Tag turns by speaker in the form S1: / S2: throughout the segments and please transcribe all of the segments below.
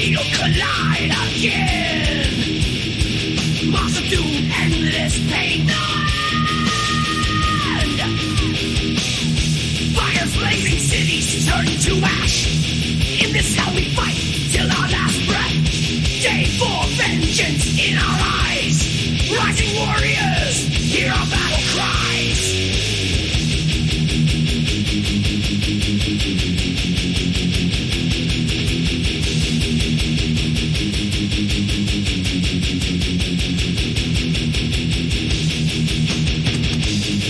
S1: steel collide again. Months of doom, endless pain. No end. Fires blazing, cities turn to ash. In this hell we fight till our last breath. Day four vengeance in our eyes. Rising warriors, hear our battle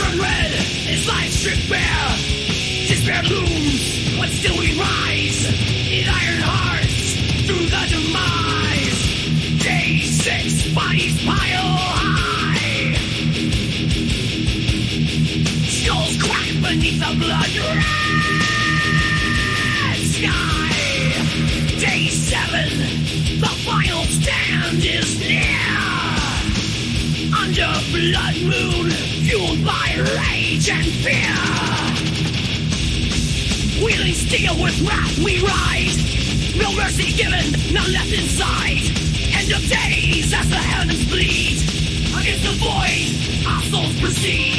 S1: Run red, as life stripped bare. Despair looms, but still we rise. In iron hearts, through the demise. Day six, bodies pile high. Skulls crack beneath the blood red sky. Day seven, the final stand is near under blood moon, fueled by rage and fear. Wheeling steel with wrath we ride. No mercy given, none left inside. End of days as the heavens bleed. Against the void, our souls proceed.